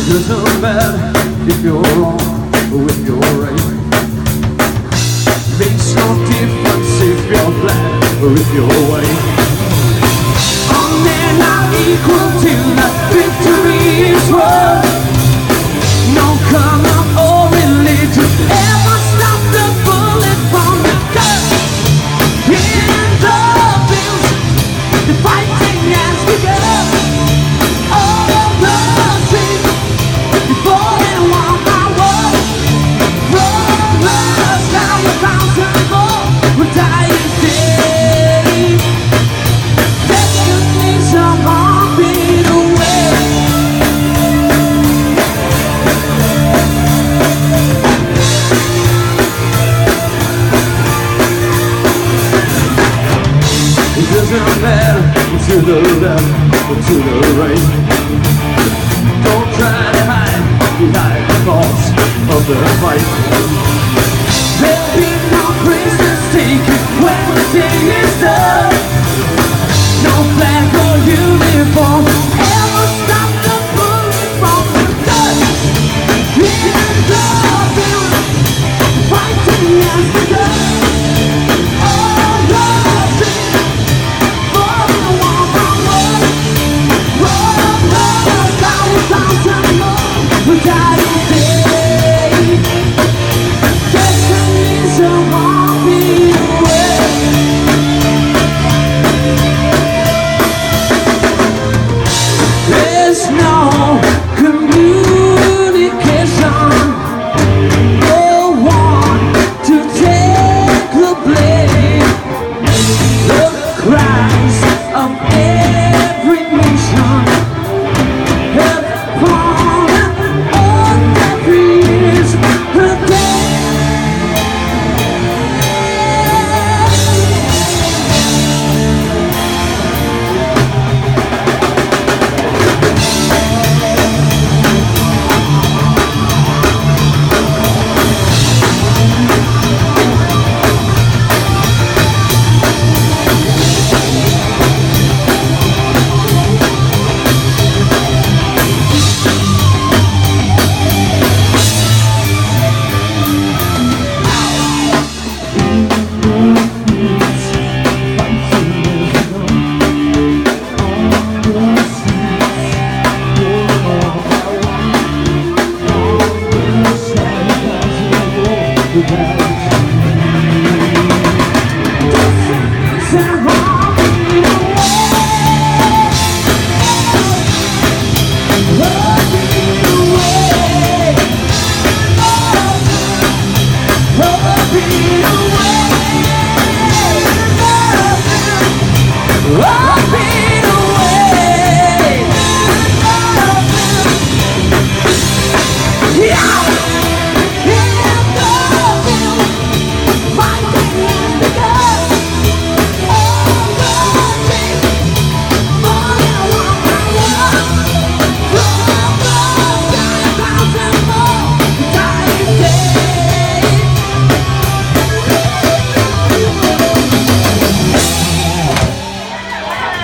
It doesn't matter if you're wrong or if you're right. Makes no difference if you're black or if you're white. isn't fair To the left or to the right Don't try to hide behind the thoughts of the fight of every nation. do céu